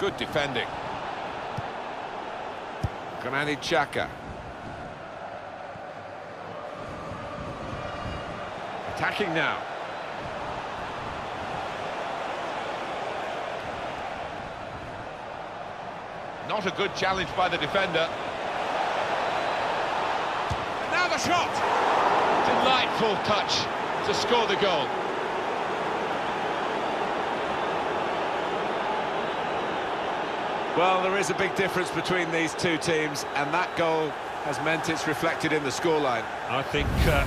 Good defending. Granit Xhaka. Attacking now. Not a good challenge by the defender. Now the shot! Delightful touch to score the goal. Well, there is a big difference between these two teams, and that goal has meant it's reflected in the scoreline. I think uh,